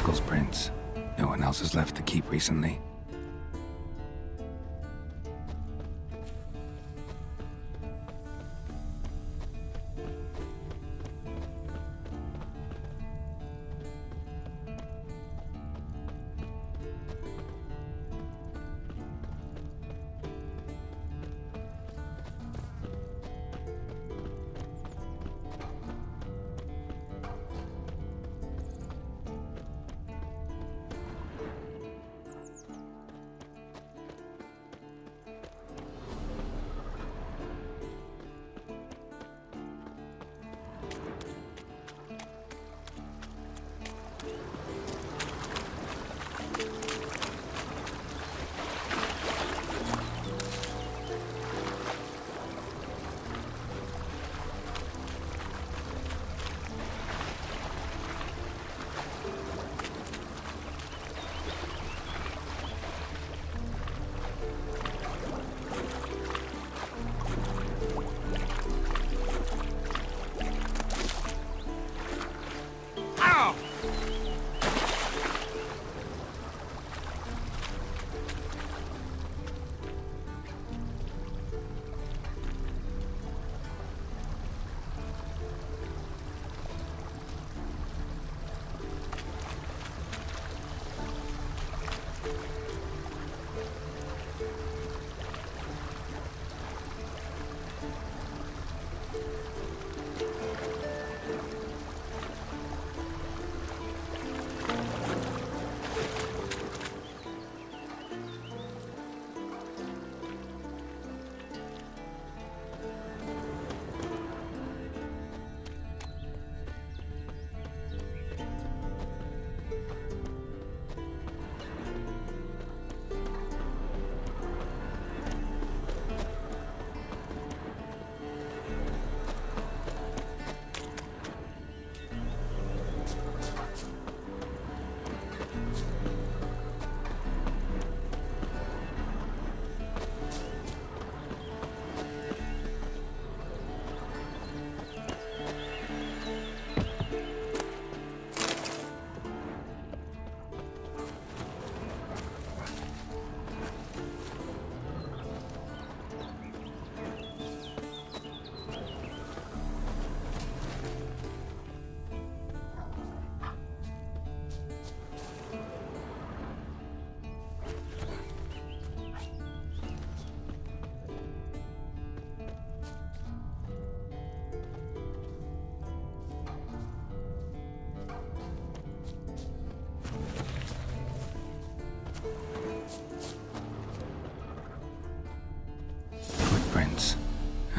Eskel's prints. No one else has left the keep recently.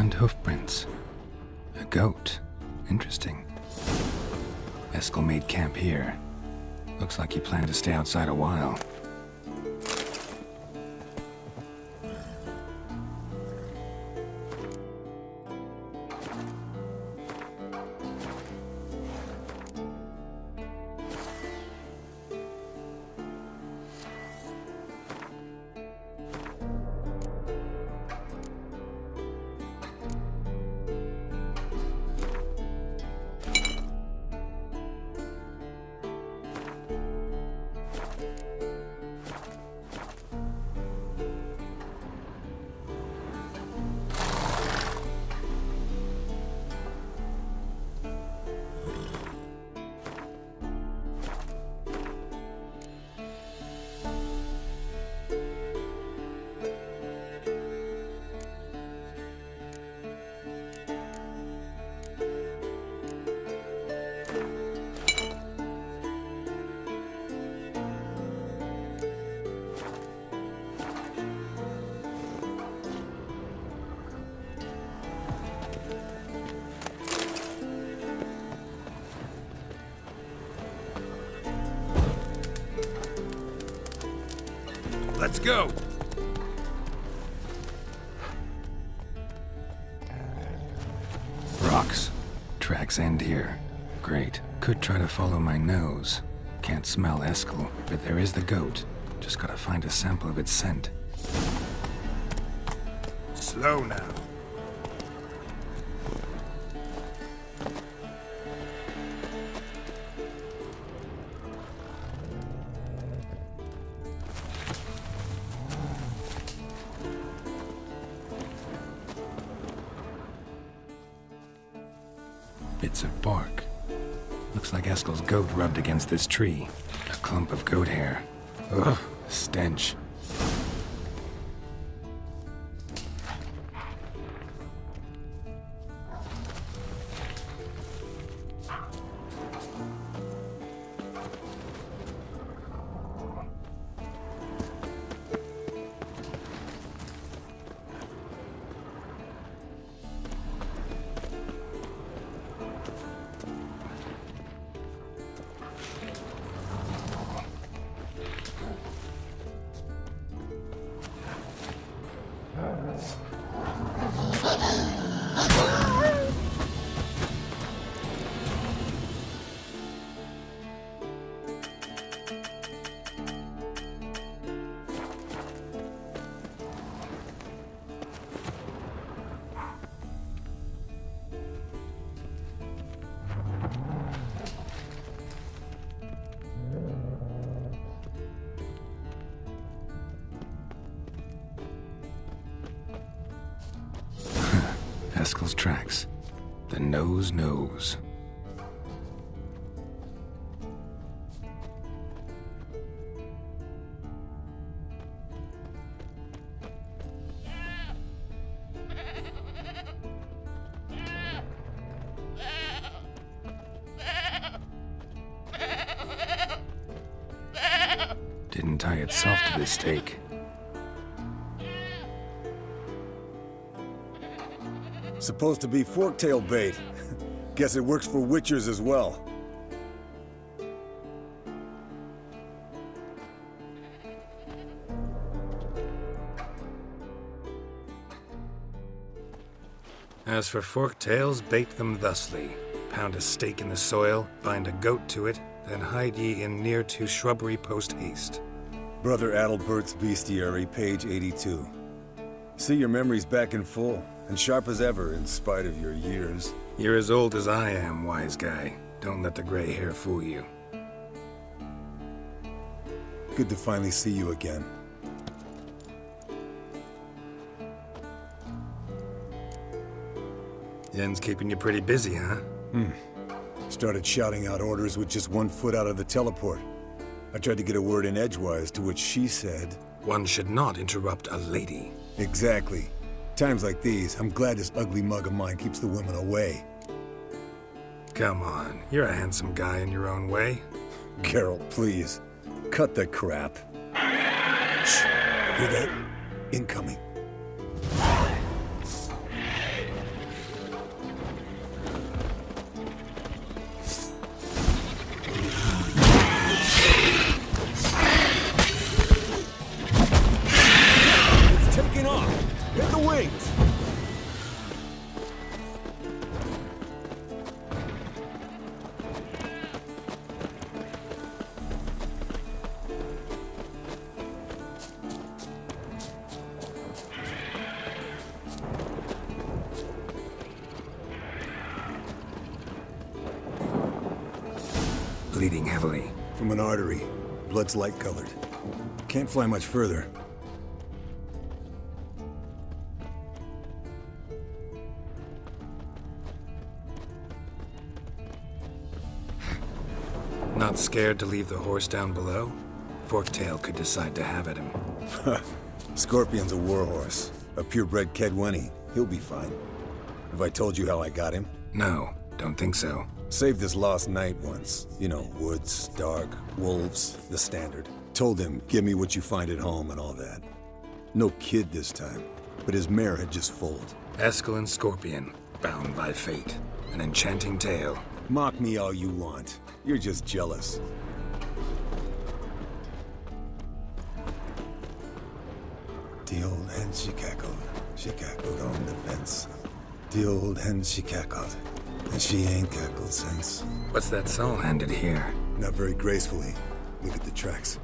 And hoofprints. A goat. Interesting. Eskel made camp here. Looks like he planned to stay outside a while. Let's go! Rocks. Tracks end here. Great. Could try to follow my nose. Can't smell Eskel, but there is the goat. Just gotta find a sample of its scent. Slow now. Against this tree. A clump of goat hair. Ugh, stench. Eskel's tracks. The nose knows. Didn't tie itself to this stake. Supposed to be forktail bait. Guess it works for witchers as well. As for forktails, bait them thusly. Pound a stake in the soil, bind a goat to it, then hide ye in near to shrubbery post haste. Brother Adalbert's Bestiary, page 82. See your memories back in full, and sharp as ever in spite of your years. You're as old as I am, wise guy. Don't let the gray hair fool you. Good to finally see you again. Yen's keeping you pretty busy, huh? Hmm. Started shouting out orders with just one foot out of the teleport. I tried to get a word in edgewise, to which she said, One should not interrupt a lady. Exactly. Times like these, I'm glad this ugly mug of mine keeps the women away. Come on, you're a handsome guy in your own way. Geralt, please. Cut the crap. Shh. Hear that? Incoming. Bleeding heavily. From an artery. Blood's light colored. Can't fly much further. Not scared to leave the horse down below? Forktail could decide to have at him. Scorpion's a warhorse. A purebred Kaedweni. He'll be fine. Have I told you how I got him? No, don't think so. Saved this lost knight once. You know, woods, dark, wolves, the standard. Told him, give me what you find at home and all that. No kid this time, but his mare had just foaled. Eskel and Scorpion, bound by fate. An enchanting tale. Mock me all you want. You're just jealous. The old hen she cackled. She cackled on the fence. The old hen she cackled. And she ain't cackled since. What's that song handed here? Not very gracefully. Look at the tracks.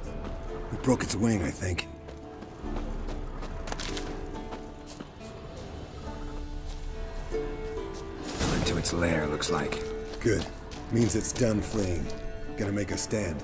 We broke its wing, I think. Fled to its lair, looks like. Good. Means it's done fleeing. Gonna make a stand.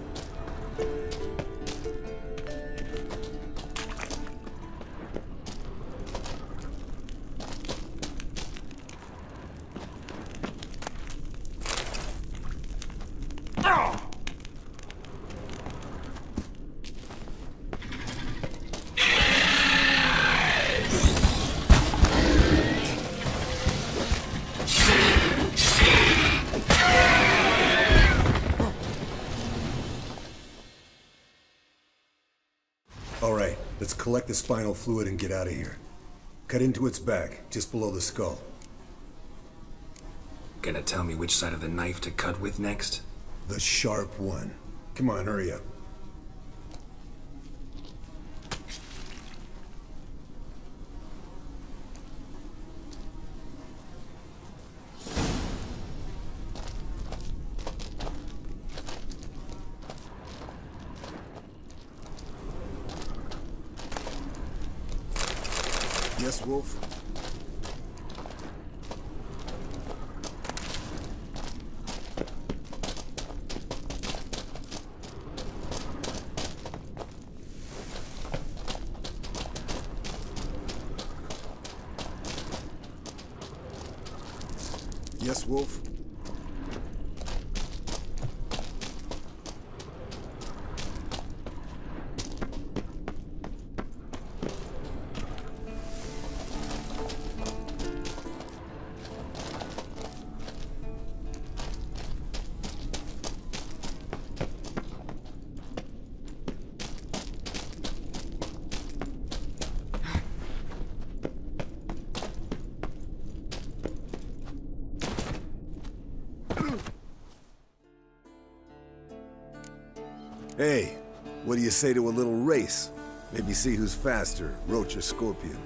Collect the spinal fluid and get out of here. Cut into its back, just below the skull. Gonna tell me which side of the knife to cut with next? The sharp one. Come on, hurry up. Yes, Wolf? Yes, Wolf? Hey, what do you say to a little race? Maybe see who's faster, Roach or Scorpion.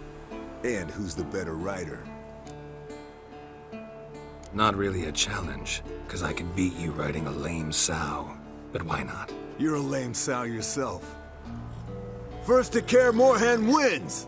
And who's the better rider. Not really a challenge, because I could beat you riding a lame sow. But why not? You're a lame sow yourself. First to Kaer Morhen wins!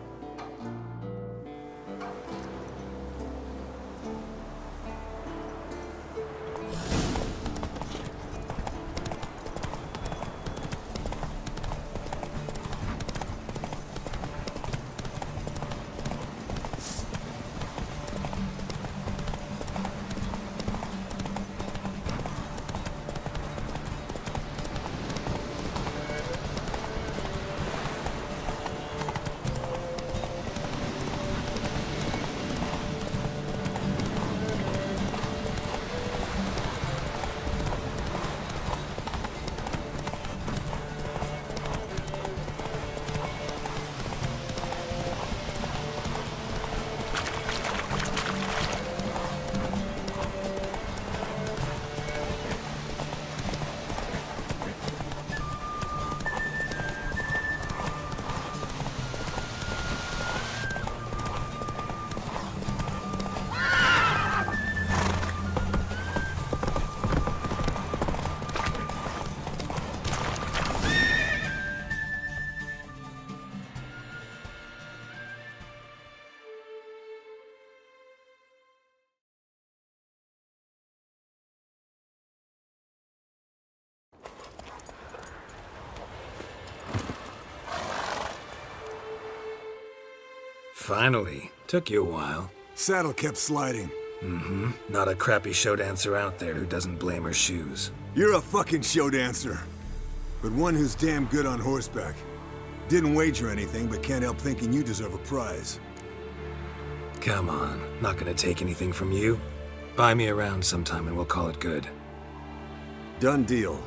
Finally. Took you a while. Saddle kept sliding. Mm-hmm. Not a crappy show dancer out there who doesn't blame her shoes. You're a fucking show dancer. But one who's damn good on horseback. Didn't wager anything, but can't help thinking you deserve a prize. Come on. Not gonna take anything from you. Buy me around sometime and we'll call it good. Done deal.